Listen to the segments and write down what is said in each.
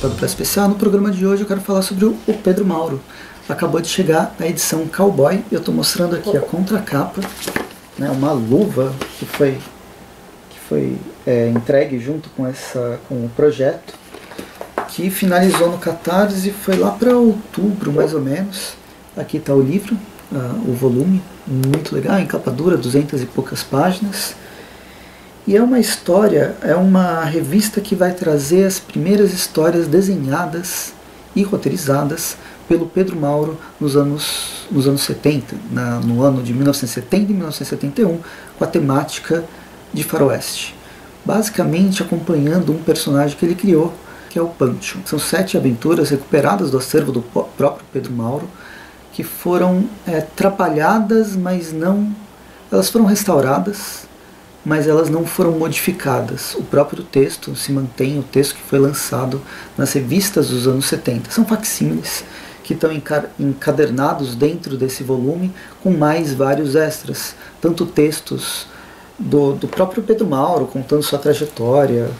participar do Press Especial. No programa de hoje eu quero falar sobre o Pedro Mauro. Acabou de chegar a edição Cowboy. Eu estou mostrando aqui a contracapa, né, uma luva que foi, que foi é, entregue junto com, essa, com o projeto, que finalizou no Catarse e foi lá para outubro mais ou menos. Aqui está o livro, uh, o volume, muito legal, em capa dura, duzentas e poucas páginas. E é uma história, é uma revista que vai trazer as primeiras histórias desenhadas e roteirizadas pelo Pedro Mauro nos anos, nos anos 70, na, no ano de 1970 e 1971, com a temática de faroeste. Basicamente acompanhando um personagem que ele criou, que é o Pancho. São sete aventuras recuperadas do acervo do próprio Pedro Mauro, que foram é, trabalhadas, mas não. Elas foram restauradas mas elas não foram modificadas. O próprio texto se mantém, o texto que foi lançado nas revistas dos anos 70. São facsímiles que estão encadernados dentro desse volume com mais vários extras, tanto textos do, do próprio Pedro Mauro contando sua trajetória,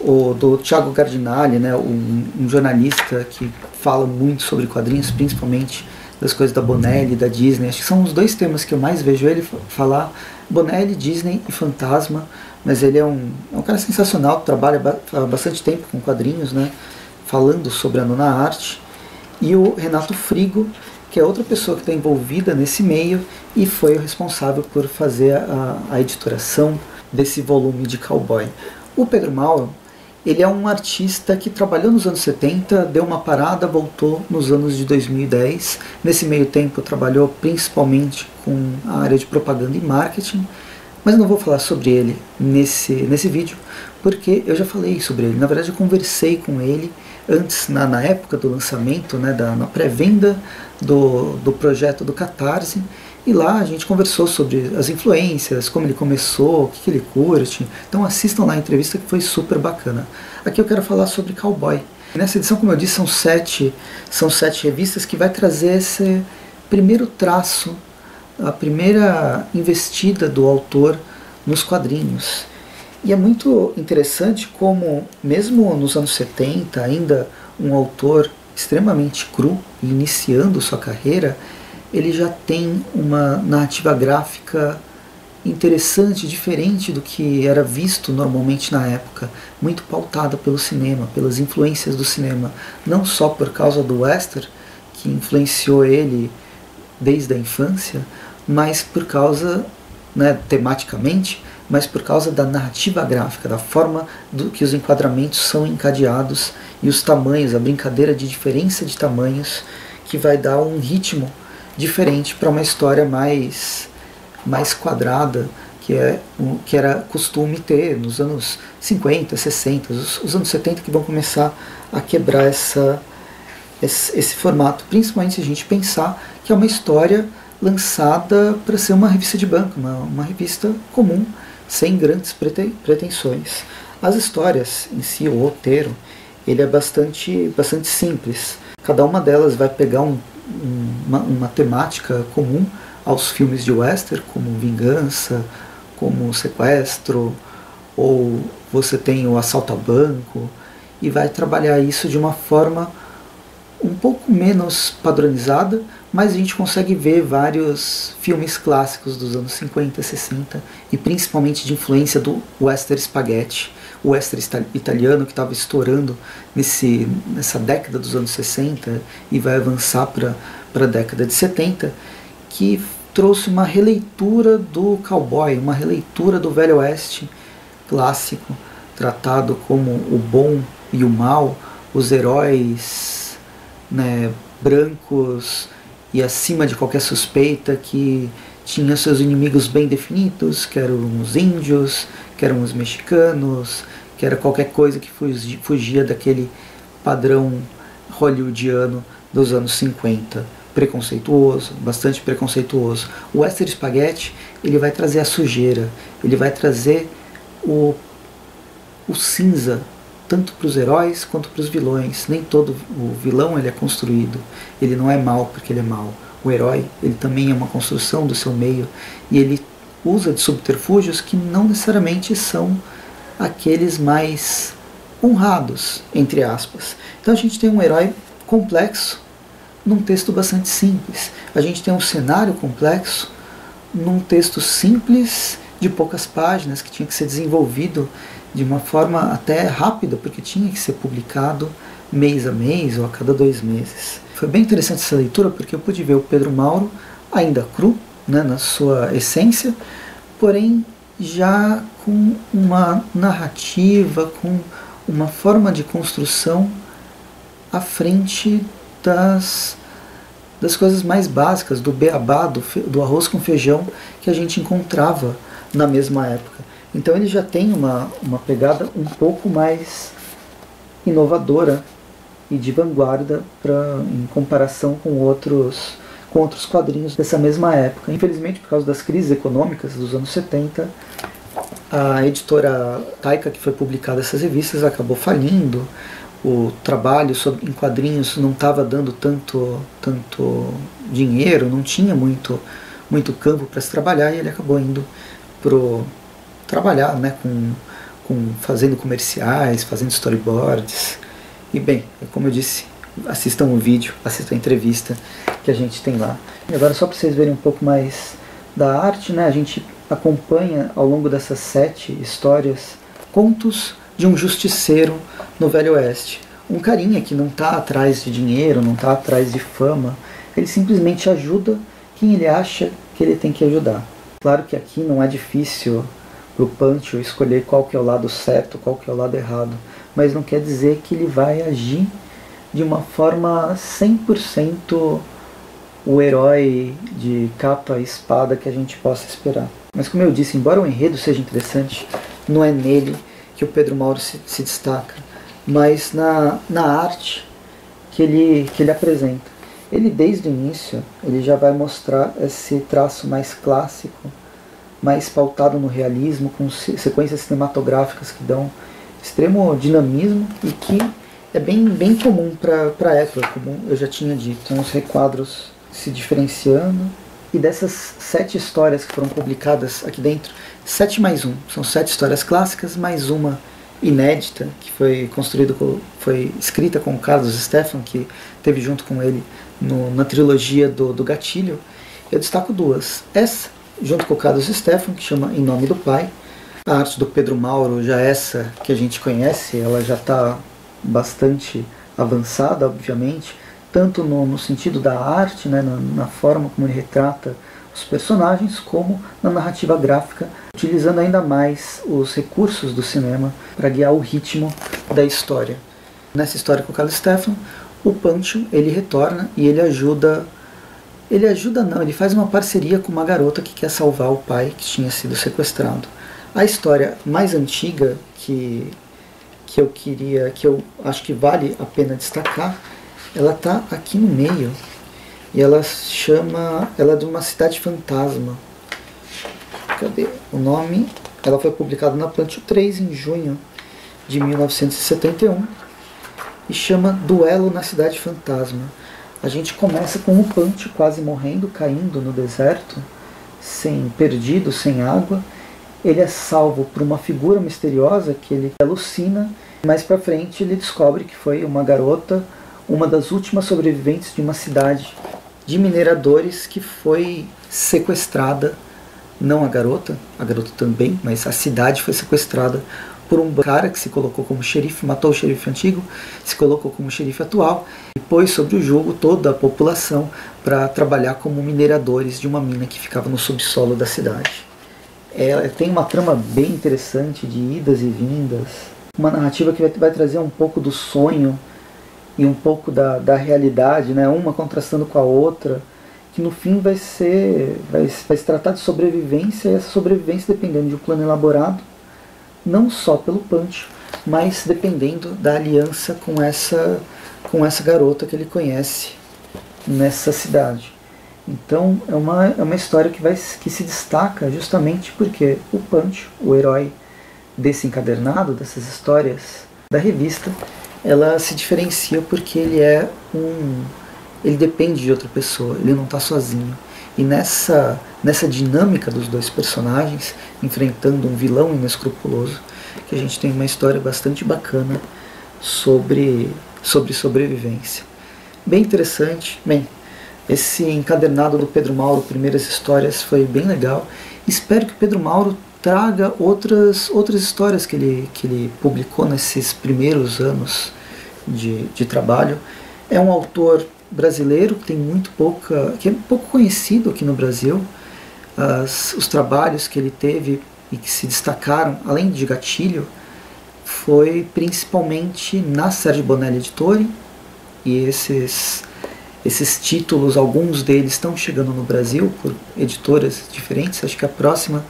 ou do Tiago Gardinali, né, um, um jornalista que fala muito sobre quadrinhos, principalmente das coisas da Bonelli, da Disney. Acho que são os dois temas que eu mais vejo ele falar. Bonelli, Disney e Fantasma. Mas ele é um, é um cara sensacional, trabalha há bastante tempo com quadrinhos, né? Falando sobre a nona arte. E o Renato Frigo, que é outra pessoa que está envolvida nesse meio e foi o responsável por fazer a, a editoração desse volume de cowboy. O Pedro Mauro ele é um artista que trabalhou nos anos 70, deu uma parada, voltou nos anos de 2010. Nesse meio tempo trabalhou principalmente com a área de propaganda e marketing, mas não vou falar sobre ele nesse, nesse vídeo, porque eu já falei sobre ele. Na verdade, eu conversei com ele antes, na, na época do lançamento, né, da, na pré-venda do, do projeto do Catarse, e lá a gente conversou sobre as influências, como ele começou, o que, que ele curte. Então assistam lá a entrevista que foi super bacana. Aqui eu quero falar sobre Cowboy. Nessa edição, como eu disse, são sete, são sete revistas que vai trazer esse primeiro traço, a primeira investida do autor nos quadrinhos. E é muito interessante como, mesmo nos anos 70, ainda um autor extremamente cru, iniciando sua carreira, ele já tem uma narrativa gráfica interessante, diferente do que era visto normalmente na época, muito pautada pelo cinema, pelas influências do cinema, não só por causa do western, que influenciou ele desde a infância, mas por causa, né, tematicamente, mas por causa da narrativa gráfica, da forma do que os enquadramentos são encadeados e os tamanhos, a brincadeira de diferença de tamanhos que vai dar um ritmo diferente para uma história mais, mais quadrada, que, é, que era costume ter nos anos 50, 60, os, os anos 70 que vão começar a quebrar essa, esse, esse formato, principalmente se a gente pensar que é uma história lançada para ser uma revista de banco, uma, uma revista comum, sem grandes pretensões. As histórias em si, o roteiro, ele é bastante, bastante simples. Cada uma delas vai pegar um, uma, uma temática comum aos filmes de western, como Vingança, como Sequestro, ou você tem o Assalto a Banco, e vai trabalhar isso de uma forma um pouco menos padronizada, mas a gente consegue ver vários filmes clássicos dos anos 50, 60 e principalmente de influência do western spaghetti, o western italiano que estava estourando nesse, nessa década dos anos 60 e vai avançar para a década de 70, que trouxe uma releitura do cowboy, uma releitura do Velho Oeste clássico, tratado como o bom e o mal, os heróis né, brancos e acima de qualquer suspeita que tinha seus inimigos bem definidos, que eram os índios, que eram os mexicanos, que era qualquer coisa que fugia daquele padrão hollywoodiano dos anos 50, preconceituoso, bastante preconceituoso. O Western Spaghetti ele vai trazer a sujeira, ele vai trazer o, o cinza tanto para os heróis quanto para os vilões. Nem todo o vilão ele é construído, ele não é mal porque ele é mal. O herói ele também é uma construção do seu meio e ele usa de subterfúgios que não necessariamente são aqueles mais honrados, entre aspas. Então a gente tem um herói complexo num texto bastante simples. A gente tem um cenário complexo num texto simples de poucas páginas que tinha que ser desenvolvido de uma forma até rápida, porque tinha que ser publicado mês a mês ou a cada dois meses. Foi bem interessante essa leitura porque eu pude ver o Pedro Mauro ainda cru, né, na sua essência, porém já com uma narrativa, com uma forma de construção à frente das, das coisas mais básicas, do beabá, do, do arroz com feijão que a gente encontrava na mesma época. Então ele já tem uma, uma pegada um pouco mais inovadora e de vanguarda pra, em comparação com outros, com outros quadrinhos dessa mesma época. Infelizmente, por causa das crises econômicas dos anos 70, a editora Taika, que foi publicada essas revistas, acabou falindo. O trabalho sobre, em quadrinhos não estava dando tanto, tanto dinheiro, não tinha muito, muito campo para se trabalhar e ele acabou indo pro trabalhar né, com, com fazendo comerciais, fazendo storyboards. E bem, como eu disse, assistam o vídeo, assistam a entrevista que a gente tem lá. E agora só para vocês verem um pouco mais da arte, né, a gente acompanha ao longo dessas sete histórias contos de um justiceiro no Velho Oeste. Um carinha que não está atrás de dinheiro, não está atrás de fama, ele simplesmente ajuda quem ele acha que ele tem que ajudar. Claro que aqui não é difícil para o Pancho escolher qual que é o lado certo, qual que é o lado errado, mas não quer dizer que ele vai agir de uma forma 100% o herói de capa e espada que a gente possa esperar. Mas como eu disse, embora o enredo seja interessante, não é nele que o Pedro Mauro se, se destaca, mas na, na arte que ele, que ele apresenta. Ele desde o início ele já vai mostrar esse traço mais clássico, mais pautado no realismo, com sequências cinematográficas que dão extremo dinamismo e que é bem, bem comum para a época, como eu já tinha dito. São os requadros se diferenciando. E dessas sete histórias que foram publicadas aqui dentro, sete mais um. São sete histórias clássicas, mais uma inédita, que foi construída, foi escrita com o Carlos Stefan, que teve junto com ele no, na trilogia do, do Gatilho, eu destaco duas. Essa, junto com o Carlos Stefan, que chama Em Nome do Pai. A arte do Pedro Mauro, já essa que a gente conhece, ela já está bastante avançada, obviamente, tanto no, no sentido da arte, né, na, na forma como ele retrata os personagens, como na narrativa gráfica, utilizando ainda mais os recursos do cinema para guiar o ritmo da história. Nessa história com o Carlos Stefan, o Pancho ele retorna e ele ajuda ele ajuda não, ele faz uma parceria com uma garota que quer salvar o pai que tinha sido sequestrado. A história mais antiga que que eu queria, que eu acho que vale a pena destacar, ela tá aqui no meio e ela chama, ela é de uma cidade fantasma. Cadê o nome? Ela foi publicada na Plantio 3 em junho de 1971 e chama Duelo na Cidade Fantasma. A gente começa com o Punch quase morrendo, caindo no deserto, sem perdido, sem água. Ele é salvo por uma figura misteriosa que ele alucina. Mais para frente ele descobre que foi uma garota, uma das últimas sobreviventes de uma cidade de mineradores que foi sequestrada, não a garota, a garota também, mas a cidade foi sequestrada por um cara que se colocou como xerife, matou o xerife antigo, se colocou como xerife atual e pôs sobre o jogo toda a população para trabalhar como mineradores de uma mina que ficava no subsolo da cidade. Ela tem uma trama bem interessante de idas e vindas, uma narrativa que vai, vai trazer um pouco do sonho e um pouco da, da realidade, né? uma contrastando com a outra, que no fim vai ser vai, vai se tratar de sobrevivência e essa sobrevivência dependendo de um plano elaborado não só pelo Pancho, mas dependendo da aliança com essa, com essa garota que ele conhece nessa cidade. Então é uma, é uma história que, vai, que se destaca justamente porque o Pancho, o herói desse encadernado, dessas histórias da revista, ela se diferencia porque ele é um. ele depende de outra pessoa, ele não está sozinho. E nessa, nessa dinâmica dos dois personagens, enfrentando um vilão inescrupuloso, que a gente tem uma história bastante bacana sobre, sobre sobrevivência. Bem interessante. Bem, esse encadernado do Pedro Mauro, Primeiras Histórias, foi bem legal. Espero que o Pedro Mauro traga outras, outras histórias que ele, que ele publicou nesses primeiros anos de, de trabalho. É um autor brasileiro que tem muito pouca, que é pouco conhecido aqui no Brasil. As, os trabalhos que ele teve e que se destacaram, além de Gatilho, foi principalmente na Sérgio Bonelli Editore, e esses, esses títulos, alguns deles estão chegando no Brasil por editoras diferentes. Acho que a próxima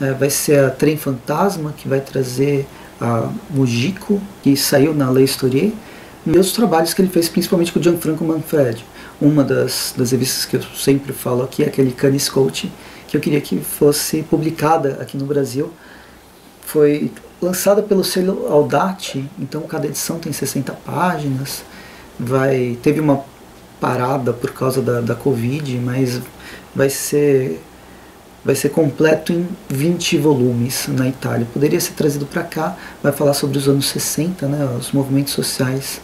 é, vai ser a Trem Fantasma, que vai trazer a Mujico, que saiu na Lei Stourier, e outros trabalhos que ele fez principalmente com o Gianfranco Manfredi. Uma das, das revistas que eu sempre falo aqui é aquele Canis Coach, que eu queria que fosse publicada aqui no Brasil. Foi lançada pelo selo Audate, então cada edição tem 60 páginas. Vai, teve uma parada por causa da, da Covid, mas vai ser vai ser completo em 20 volumes na Itália. Poderia ser trazido para cá, vai falar sobre os anos 60, né, os movimentos sociais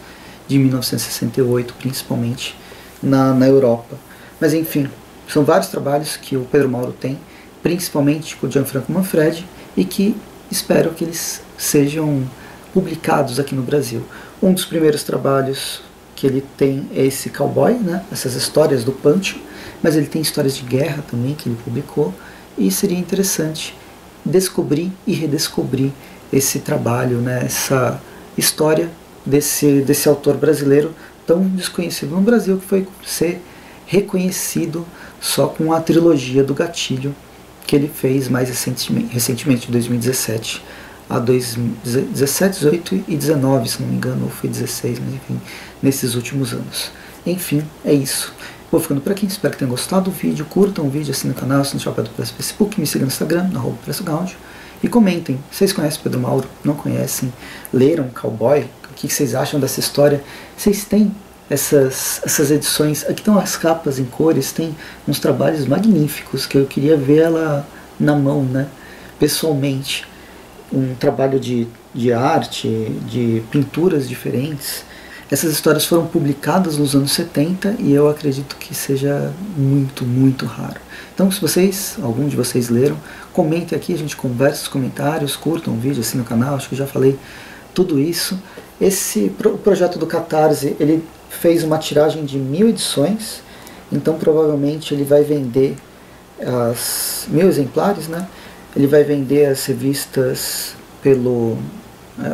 de 1968, principalmente na, na Europa. Mas enfim, são vários trabalhos que o Pedro Mauro tem, principalmente com o Gianfranco Manfredi, e que espero que eles sejam publicados aqui no Brasil. Um dos primeiros trabalhos que ele tem é esse Cowboy, né? essas histórias do Pancho, mas ele tem histórias de guerra também que ele publicou, e seria interessante descobrir e redescobrir esse trabalho, né? essa história desse, desse autor brasileiro tão desconhecido no Brasil, que foi ser reconhecido só com a trilogia do Gatilho que ele fez mais recentemente, recentemente 2017 a 2017, 18 e 19, se não me engano, ou foi 16, mas enfim, nesses últimos anos. Enfim, é isso. Vou ficando por aqui, espero que tenham gostado do vídeo, curtam o vídeo, assinem o canal, assinem o Chapéu do Preço Facebook, me sigam no Instagram, na Preço Gaudio, e comentem, vocês conhecem Pedro Mauro, não conhecem, leram Cowboy, o que vocês acham dessa história, vocês têm essas, essas edições. Aqui estão as capas em cores, tem uns trabalhos magníficos que eu queria ver ela na mão, né? pessoalmente. Um trabalho de, de arte, de pinturas diferentes. Essas histórias foram publicadas nos anos 70 e eu acredito que seja muito, muito raro. Então, se vocês, algum de vocês leram, comentem aqui, a gente conversa nos comentários, curtam o vídeo assim no canal, acho que eu já falei tudo isso. Esse o projeto do Catarse, ele fez uma tiragem de mil edições, então provavelmente ele vai vender as mil exemplares, né? Ele vai vender as revistas pelo é,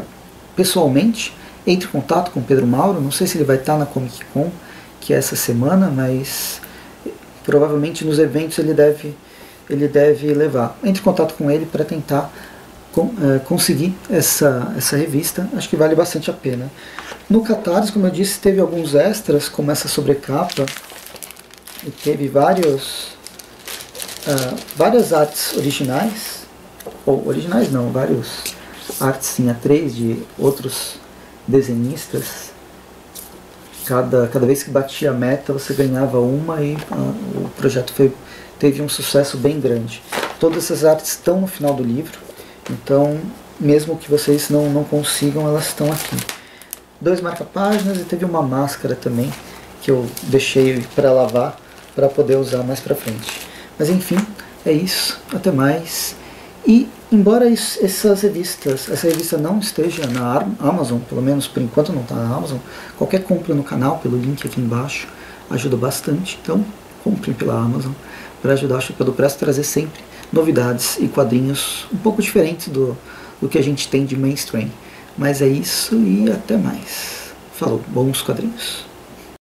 pessoalmente. Entre em contato com o Pedro Mauro. Não sei se ele vai estar na Comic Con, que é essa semana, mas provavelmente nos eventos ele deve ele deve levar. Entre em contato com ele para tentar é, conseguir essa, essa revista. Acho que vale bastante a pena. No Catarse, como eu disse, teve alguns extras, como essa sobrecapa, e teve vários, uh, várias artes originais, ou originais não, vários artes em A3 de outros desenhistas. Cada, cada vez que batia a meta você ganhava uma e uh, o projeto foi, teve um sucesso bem grande. Todas essas artes estão no final do livro, então mesmo que vocês não, não consigam, elas estão aqui dois marca-páginas e teve uma máscara também que eu deixei para lavar para poder usar mais para frente. Mas enfim, é isso. Até mais. E embora isso, essas revistas, essa revista não esteja na Amazon, pelo menos por enquanto não está na Amazon, qualquer compra no canal pelo link aqui embaixo ajuda bastante. Então comprem pela Amazon para ajudar o Chapéu do Presto a trazer sempre novidades e quadrinhos um pouco diferentes do, do que a gente tem de mainstream. Mas é isso e até mais. Falou, bons quadrinhos.